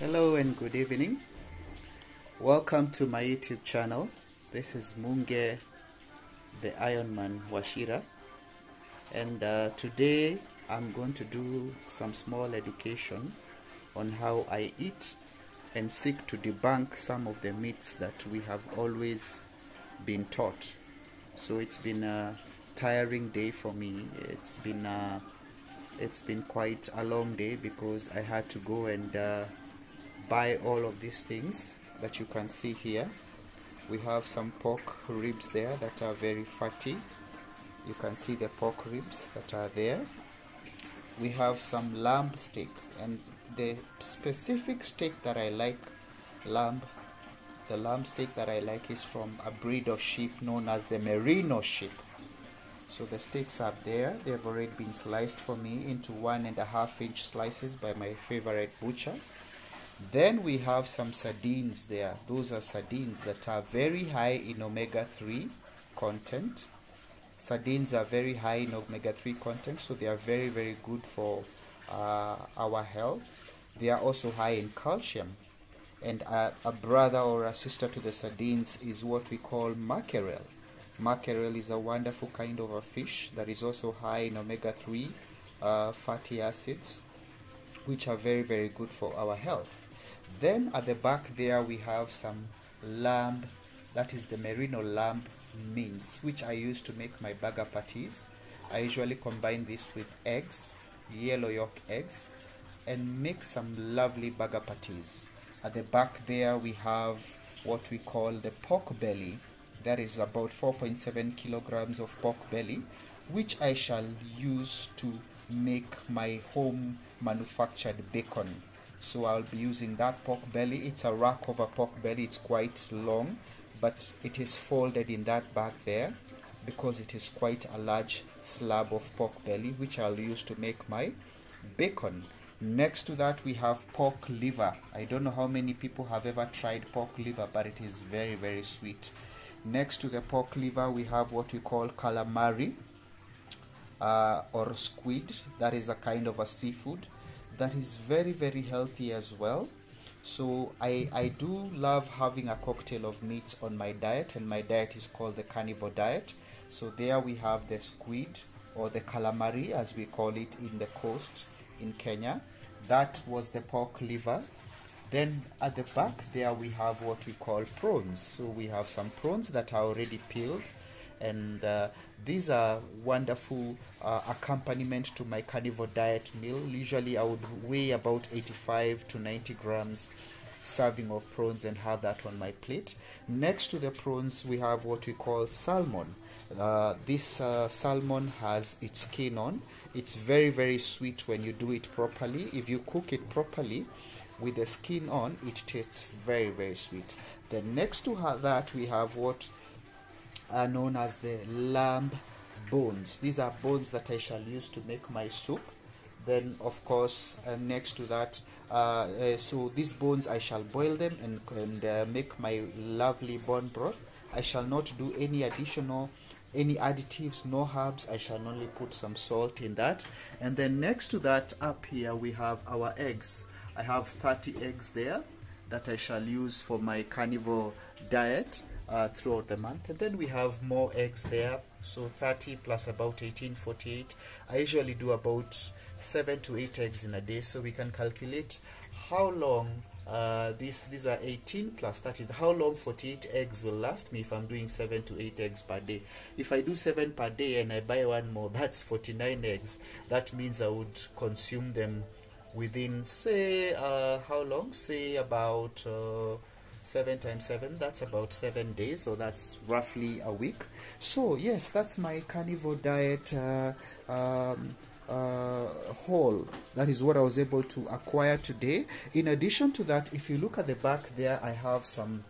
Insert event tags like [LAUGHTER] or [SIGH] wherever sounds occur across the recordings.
Hello and good evening. Welcome to my YouTube channel. This is Munge, the Ironman Wachira, and uh, today I'm going to do some small education on how I eat and seek to debunk some of the myths that we have always been taught. So it's been a tiring day for me. It's been a, it's been quite a long day because I had to go and uh, buy all of these things that you can see here. We have some pork ribs there that are very fatty. You can see the pork ribs that are there. We have some lamb steak and the specific steak that I like lamb the lamb steak that I like is from a breed of sheep known as the merino sheep so the steaks are there they've already been sliced for me into one and a half inch slices by my favorite butcher then we have some sardines there. Those are sardines that are very high in omega-3 content. Sardines are very high in omega-3 content so they are very very good for uh, our health. They are also high in calcium. And a, a, brother or a sister to the sardines is what we call mackerel. Mackerel is a wonderful kind of a fish that is also high in omega-3 uh, fatty acids which are very very good for our health then at the back there we have some lamb. That is the merino lamb mince which i use to make my burger patties. I usually combine this with eggs yellow yolk eggs and make some lovely burger patties. At the back there we have what we call the pork belly. That is about 4.7 kilograms of pork belly which i shall use to make my home manufactured bacon so I'll be using that pork belly. It's a rack of a pork belly. It's quite long but it is folded in that bag there because it is quite a large slab of pork belly which I'll use to make my bacon. Next to that we have pork liver. I don't know how many people have ever tried pork liver but it is very very sweet. Next to the pork liver we have what we call calamari uh, or squid. That is a kind of a seafood that is very very healthy as well. So I, I do love having a cocktail of meats on my diet and my diet is called the carnivore diet. So there we have the squid or the calamari as we call it in the coast in Kenya. That was the pork liver. Then at the back there we have what we call prawns. So we have some prawns that are already peeled and uh, these are wonderful uh, accompaniment to my carnivore diet meal. Usually i would weigh about 85 to 90 grams serving of prawns and have that on my plate. Next to the prawns we have what we call salmon. Uh, this uh, salmon has its skin on. It's very very sweet when you do it properly. If you cook it properly with the skin on it tastes very very sweet. Then next to that we have what are known as the lamb bones. These are bones that i shall use to make my soup. Then of course uh, next to that uh, uh, so these bones i shall boil them and, and uh, make my lovely bone broth. I shall not do any additional any additives no herbs. I shall only put some salt in that. And then next to that up here we have our eggs. I have 30 eggs there that i shall use for my carnivore diet uh, throughout the month. And then we have more eggs there. So 30 plus about 18 48 i usually do about 7 to 8 eggs in a day. So we can calculate how long uh, these these are 18 plus 30 how long 48 eggs will last me if i'm doing 7 to 8 eggs per day? If i do 7 per day and i buy one more [LAUGHS] that's 49 eggs. That means i would consume them within say uh, how long? Say about uh, 7 times 7 that's about 7 days so that's roughly a week. So yes that's my carnivore diet uh, um, uh, whole that is what I was able to acquire today. In addition to that if you look at the back there I have some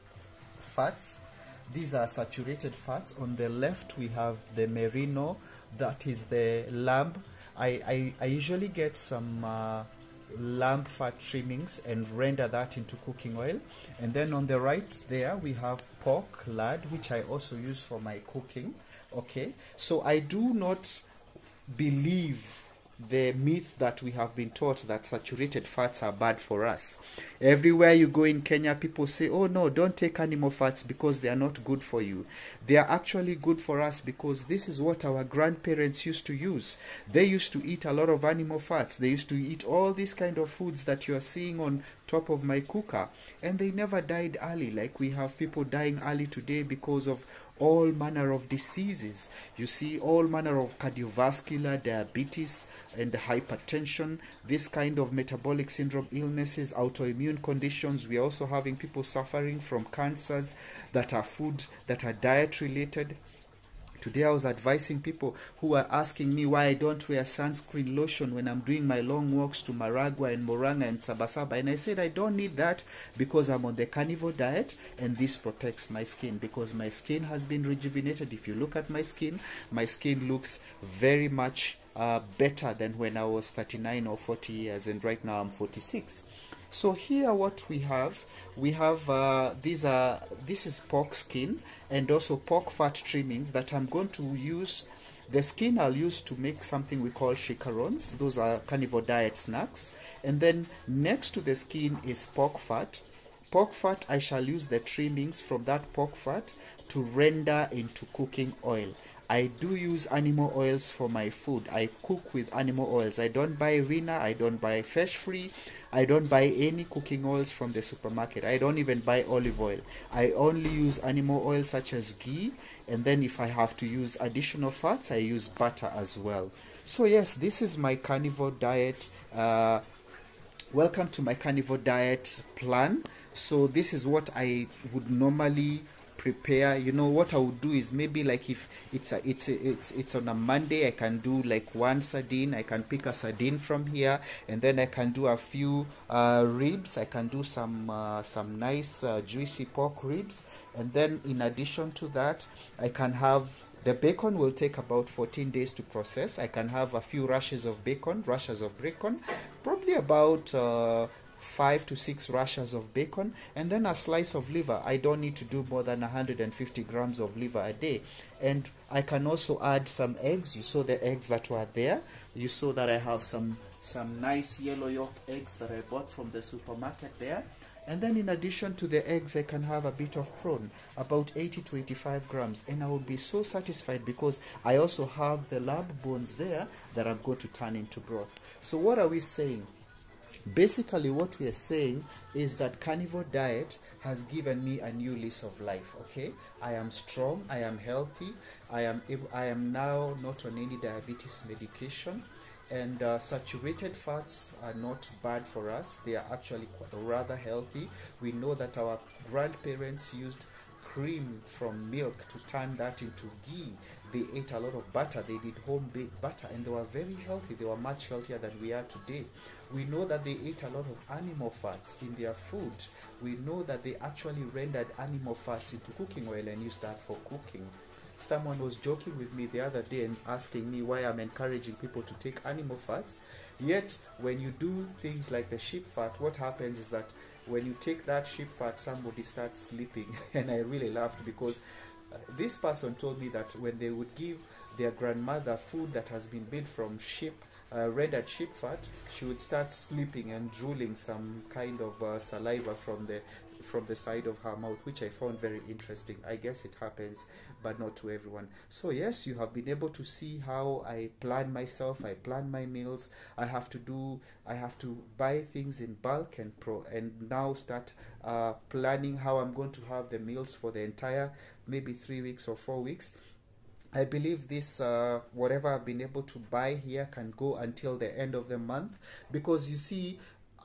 fats. These are saturated fats. On the left we have the merino. That is the lamb I, I, I usually get some uh, lamb fat trimmings and render that into cooking oil. And then on the right there we have pork lard which I also use for my cooking. Okay. So I do not believe the myth that we have been taught that saturated fats are bad for us. Everywhere you go in Kenya, people say, oh no, don't take animal fats because they are not good for you. They are actually good for us because this is what our grandparents used to use. They used to eat a lot of animal fats. They used to eat all these kind of foods that you are seeing on top of my cooker. And they never died early like we have people dying early today because of all manner of diseases. You see all manner of cardiovascular, diabetes, and hypertension, this kind of metabolic syndrome illnesses, autoimmune conditions. We are also having people suffering from cancers that are food, that are diet related. Today I was advising people who are asking me why I don't wear sunscreen lotion when I'm doing my long walks to Maragua and Murang'a and Sabasaba. And I said I don't need that because I'm on the carnivore diet and this protects my skin because my skin has been rejuvenated. If you look at my skin, my skin looks very much uh, better than when I was 39 or 40 years and right now I'm 46. So here what we have, we have uh, these are this is pork skin and also pork fat trimmings that I'm going to use. The skin I'll use to make something we call shakarons. Those are carnivore diet snacks. And then next to the skin is pork fat. Pork fat, I shall use the trimmings from that pork fat to render into cooking oil. I do use animal oils for my food. I cook with animal oils. I don't buy Rina, I don't buy Fresh Fri, I don't buy any cooking oils from the supermarket. I don't even buy olive oil. I only use animal oil such as ghee, and then if I have to use additional fats, I use butter as well. So, yes, this is my carnivore diet. Uh, welcome to my carnivore diet plan. So, this is what I would normally prepare. You know what i would do is maybe like if it's a, it's a, it's it's on a monday i can do like one sardine. I can pick a sardine from here and then i can do a few uh, ribs. I can do some uh, some nice uh, juicy pork ribs. And then in addition to that i can have the bacon will take about 14 days to process. I can have a few rashes of bacon, rashes of bacon, probably about uh, five to six rashers of bacon and then a slice of liver. I don't need to do more than 150 grams of liver a day. And i can also add some eggs. You saw the eggs that were there. You saw that i have some some nice yellow yolk eggs that i bought from the supermarket there. And then in addition to the eggs i can have a bit of prawn about 80 to 85 grams. And i will be so satisfied because i also have the lamb bones there that i'm going to turn into broth. So what are we saying basically what we are saying is that carnivore diet has given me a new lease of life okay? I am strong i am healthy i am i am now not on any diabetes medication and uh, saturated fats are not bad for us. They are actually rather healthy. We know that our grandparents used cream from milk to turn that into ghee. They ate a lot of butter. They did home baked butter and they were very healthy. They were much healthier than we are today. We know that they ate a lot of animal fats in their food. We know that they actually rendered animal fats into cooking oil and used that for cooking. Someone was joking with me the other day and asking me why i'm encouraging people to take animal fats. Yet when you do things like the sheep fat what happens is that when you take that sheep fat somebody starts sleeping. [LAUGHS] And i really laughed because uh, this person told me that when they would give their grandmother food that has been made from sheep uh, rendered sheep fat she would start sleeping and drooling some kind of uh, saliva from the from the side of her mouth which i found very interesting. I guess it happens but not to everyone. So yes you have been able to see how i plan myself i plan my meals. I have to do i have to buy things in bulk and pro and now start uh, planning how i'm going to have the meals for the entire maybe three weeks or four weeks. I believe this, uh, whatever I've been able to buy here, can go until the end of the month because you see,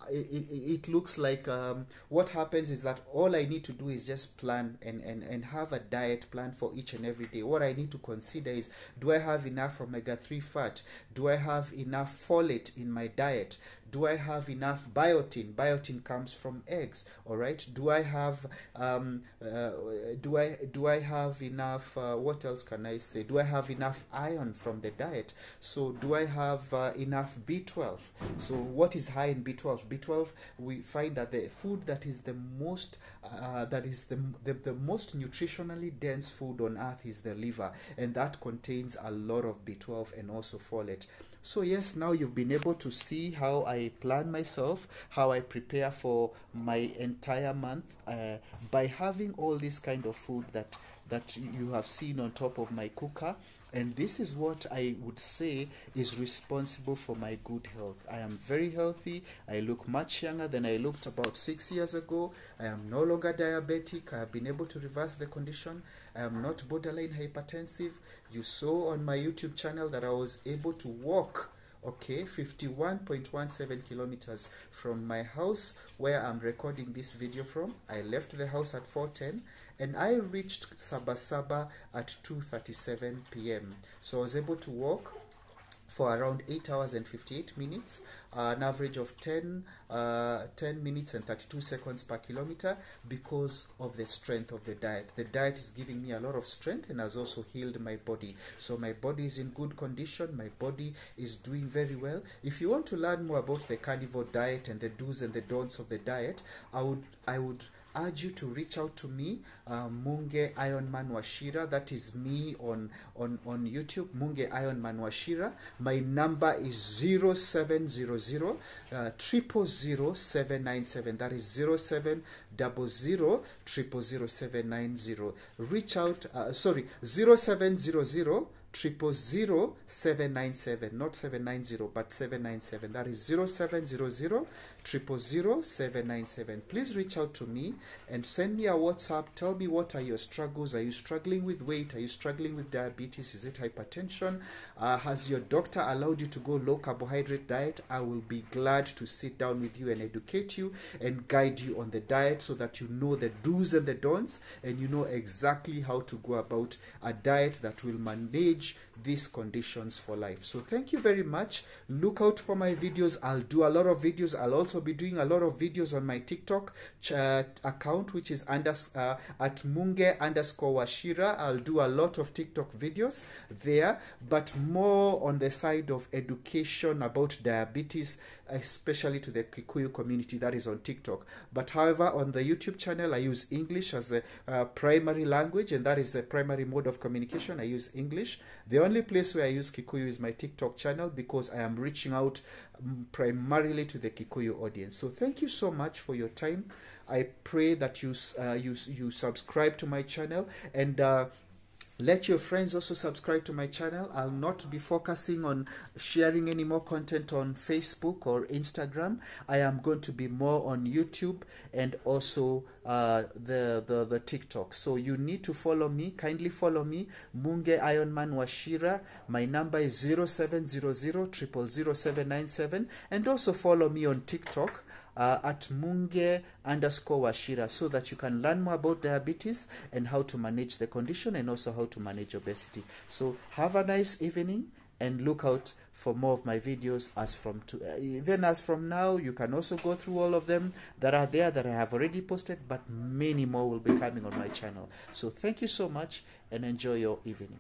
it, it, looks like um, what happens is that all I need to do is just plan and, and, and have a diet plan for each and every day. What I need to consider is do I have enough omega 3 fat? Do I have enough folate in my diet? Do I have enough biotin? Biotin comes from eggs. All right. Do I have um, uh, do I do I have enough? Uh, what else can I say? Do I have enough iron from the diet? So do I have uh, enough B12? So what is high in B12? b12 we find that the food that is the most uh, that is the, the the most nutritionally dense food on earth is the liver and that contains a lot of b12 and also folate. So yes now you've been able to see how i plan myself how i prepare for my entire month uh, by having all this kind of food that that you have seen on top of my cooker and this is what I would say is responsible for my good health. I am very healthy. I look much younger than I looked about six years ago. I am no longer diabetic. I have been able to reverse the condition. I am not borderline hypertensive. You saw on my YouTube channel that I was able to walk okay 51.17 kilometers from my house where i'm recording this video from. I left the house at 410 and i reached sabasaba at 2:37 p.m so i was able to walk for around 8 hours and 58 minutes, uh, an average of 10, uh, 10 minutes and 32 seconds per kilometer because of the strength of the diet. The diet is giving me a lot of strength and has also healed my body. So my body is in good condition, my body is doing very well. If you want to learn more about the carnivore diet and the do's and the don'ts of the diet, I would I would urge you to reach out to me, uh, Munge Ironman Washira. That is me on on on YouTube, Munge Ironman Washira. My number is 0700 uh, triple zero seven nine seven. That is zero seven double zero triple zero seven nine zero. Reach out. Uh, sorry, zero seven zero zero triple zero seven nine seven not seven nine zero but seven nine seven. That is zero seven zero zero triple zero seven nine seven. Please reach out to me and send me a whatsapp. Tell me what are your struggles? Are you struggling with weight? Are you struggling with diabetes? Is it hypertension? Uh, has your doctor allowed you to go low carbohydrate diet? I will be glad to sit down with you and educate you and guide you on the diet so that you know the do's and the don'ts and you know exactly how to go about a diet that will manage age these conditions for life. So thank you very much. Look out for my videos. I'll do a lot of videos. I'll also be doing a lot of videos on my tiktok uh, account which is under, uh, at munge underscore wachira. I'll do a lot of tiktok videos there but more on the side of education about diabetes especially to the kikuyu community that is on tiktok. But however on the youtube channel i use english as a uh, primary language and that is the primary mode of communication. I use english. The only place where I use Kikuyu is my TikTok channel because I am reaching out um, primarily to the Kikuyu audience. So thank you so much for your time. I pray that you uh, you you subscribe to my channel and. Uh, let your friends also subscribe to my channel. I'll not be focusing on sharing any more content on Facebook or Instagram. I am going to be more on YouTube and also uh, the, the the TikTok. So you need to follow me. Kindly follow me, Munge Ironman wachira My number is 0700 and also follow me on TikTok uh, at Munge underscore wachira so that you can learn more about diabetes and how to manage the condition and also how to manage obesity. So have a nice evening and look out for more of my videos as from to uh, even as from now you can also go through all of them that are there that i have already posted but many more will be coming on my channel so thank you so much and enjoy your evening